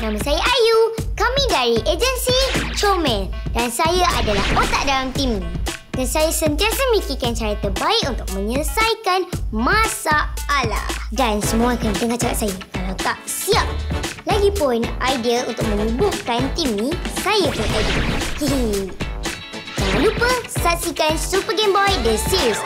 Nama saya Ayu. Kami dari agensi Comel dan saya adalah otak dalam tim ini. Dan saya sentiasa mikirkan cara terbaik untuk menyelesaikan masalah. Dan semua akan dengar cakap saya kalau tak siap. Lagipun, idea untuk menyebutkan tim ni saya pun ada. Jangan lupa saksikan Super Game Boy The Series